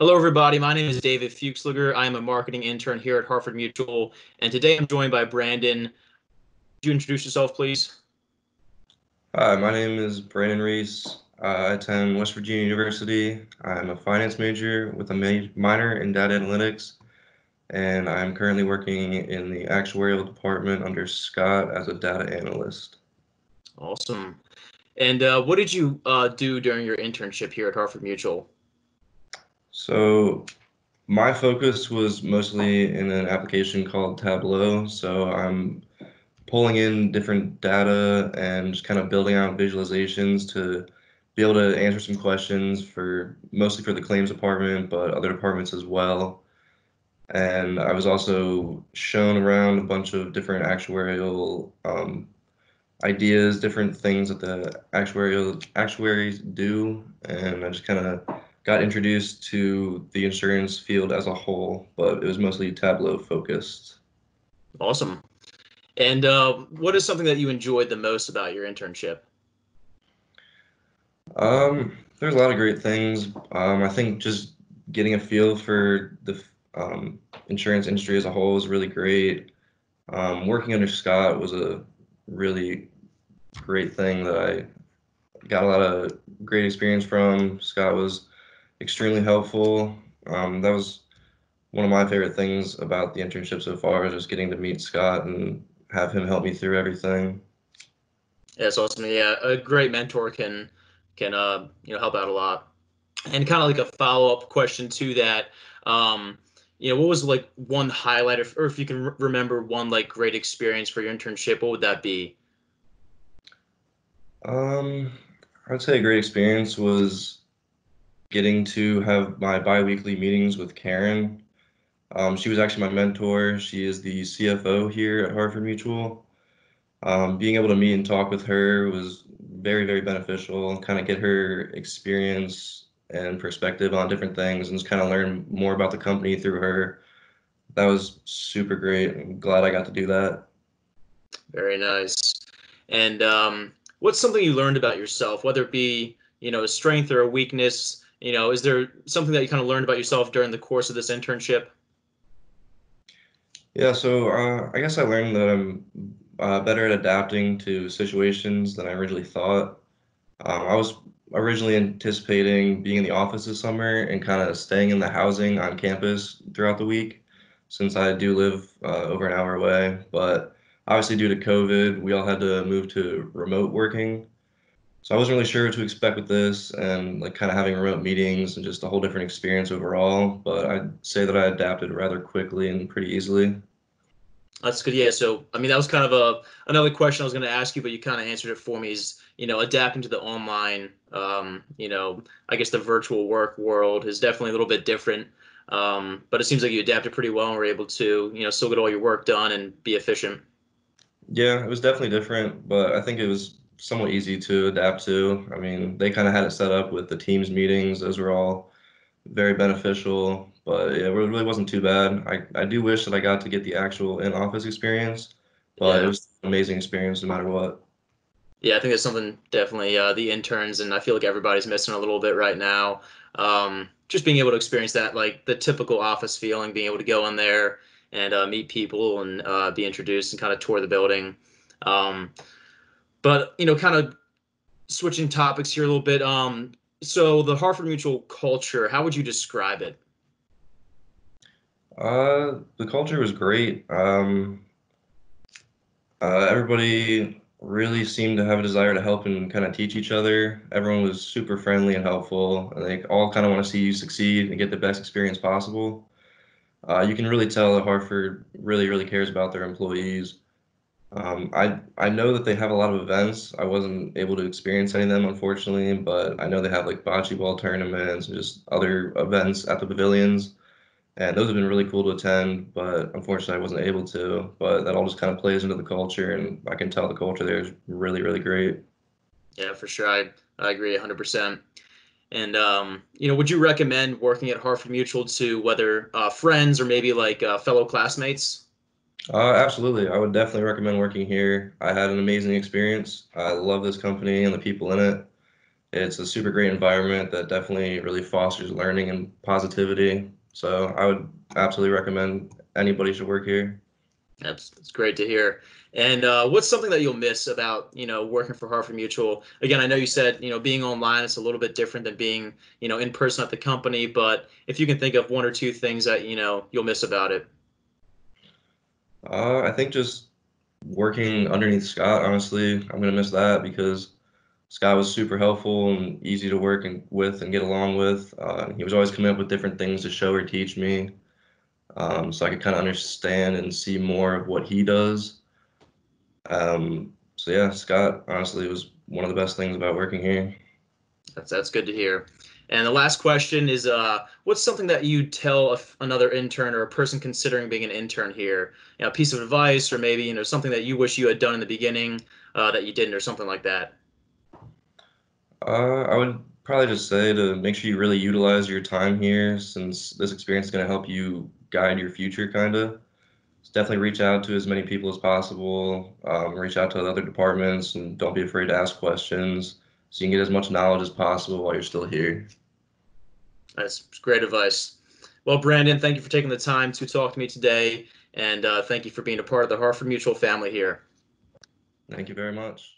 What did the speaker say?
Hello, everybody. My name is David Fuchsliger. I am a marketing intern here at Harford Mutual, and today I'm joined by Brandon. Could you introduce yourself, please? Hi, my name is Brandon Ries. Uh, I attend West Virginia University. I'm a finance major with a ma- minor in data analytics, and I'm currently working in the actuarial department under Scott as a data analyst. Awesome. And uh, what did you uh, do during your internship here at Harford Mutual? So, my focus was mostly in an application called Tableau. So, I'm pulling in different data and just kind of building out visualizations to be able to answer some questions for mostly for the claims department, but other departments as well. And I was also shown around a bunch of different actuarial um, ideas, different things that the actuarial actuaries do, and I just kind of got introduced to the insurance field as a whole, but it was mostly Tableau focused. Awesome. And uh, what is something that you enjoyed the most about your internship? Um, there's a lot of great things. Um, I think just getting a feel for the um, insurance industry as a whole was really great. Um, working under Scott was a really great thing that I got a lot of great experience from. Scott was extremely helpful. Um, that was one of my favorite things about the internship so far is just getting to meet Scott and have him help me through everything. Yeah, it's awesome. Yeah, a great mentor can can uh, you know help out a lot. And kind of like a follow up question to that, um, you know, what was like one highlight, or, or if you can re- remember one like great experience for your internship, what would that be? Um, I'd say a great experience was getting to have my biweekly meetings with Karen. Um, she was actually my mentor. She is the CFO here at Harford Mutual. Um, being able to meet and talk with her was very, very beneficial. and Kind of get her experience and perspective on different things, and just kind of learn more about the company through her. That was super great. I'm glad I got to do that. Very nice. And um, what's something you learned about yourself, whether it be you know a strength or a weakness? You know, is there something that you kind of learned about yourself during the course of this internship? Yeah, so uh, I guess I learned that I'm uh, better at adapting to situations than I originally thought. Um, I was originally anticipating being in the office this summer and kind of staying in the housing on campus throughout the week, since I do live uh, over an hour away. But obviously, due to COVID, we all had to move to remote working. So I wasn't really sure what to expect with this and like kind of having remote meetings and just a whole different experience overall. But I'd say that I adapted rather quickly and pretty easily. That's good. Yeah. So, I mean, that was kind of a another question I was going to ask you, but you kind of answered it for me. Is you know adapting to the online, um, you know, I guess the virtual work world is definitely a little bit different. Um, but it seems like you adapted pretty well and were able to, you know, still get all your work done and be efficient. Yeah, it was definitely different, but I think it was somewhat easy to adapt to. I mean, they kind of had it set up with the Teams meetings. Those were all very beneficial, but yeah, it really wasn't too bad. I, I do wish that I got to get the actual in-office experience, but it was an amazing experience no matter what. Yeah, I think that's something definitely uh, the interns and I feel like everybody's missing a little bit right now. Um, just being able to experience that, like the typical office feeling, being able to go in there and uh, meet people and uh, be introduced and kind of tour the building. Um, but you know, kind of switching topics here a little bit. Um, so the Harford Mutual culture, how would you describe it? Uh, the culture was great. Um, uh, everybody really seemed to have a desire to help and kind of teach each other. Everyone was super friendly and helpful, they all kind of want to see you succeed and get the best experience possible. Uh, you can really tell that Harford really, really cares about their employees. Um, I I know that they have a lot of events. I wasn't able to experience any of them, unfortunately, but I know they have like bocce ball tournaments and just other events at the pavilions, and those have been really cool to attend. But unfortunately, I wasn't able to. But that all just kind of plays into the culture, and I can tell the culture there is really, really great. Yeah, for sure. I, I agree 100%. And um, you know, would you recommend working at Harford Mutual to whether uh, friends or maybe like uh, fellow classmates? Uh, absolutely, I would definitely recommend working here. I had an amazing experience. I love this company and the people in it. It's a super great environment that definitely really fosters learning and positivity. So I would absolutely recommend anybody should work here. That's, that's great to hear. And uh, what's something that you'll miss about you know working for Harford Mutual? Again, I know you said you know being online is a little bit different than being you know in person at the company, but if you can think of one or two things that you know you'll miss about it. Uh, I think just working underneath Scott. Honestly, I'm gonna miss that because Scott was super helpful and easy to work and with and get along with. Uh, he was always coming up with different things to show or teach me, um, so I could kind of understand and see more of what he does. Um, so yeah, Scott honestly was one of the best things about working here. That's that's good to hear. And the last question is, uh, what's something that you tell another intern or a person considering being an intern here? You know, a piece of advice, or maybe you know something that you wish you had done in the beginning uh, that you didn't, or something like that. Uh, I would probably just say to make sure you really utilize your time here, since this experience is going to help you guide your future, kind of definitely reach out to as many people as possible. Um, reach out to other departments and don't be afraid to ask questions so you can get as much knowledge as possible while you're still here. That's great advice. Well, Brandon, thank you for taking the time to talk to me today. And uh, thank you for being a part of the Harford Mutual family here. Thank you very much.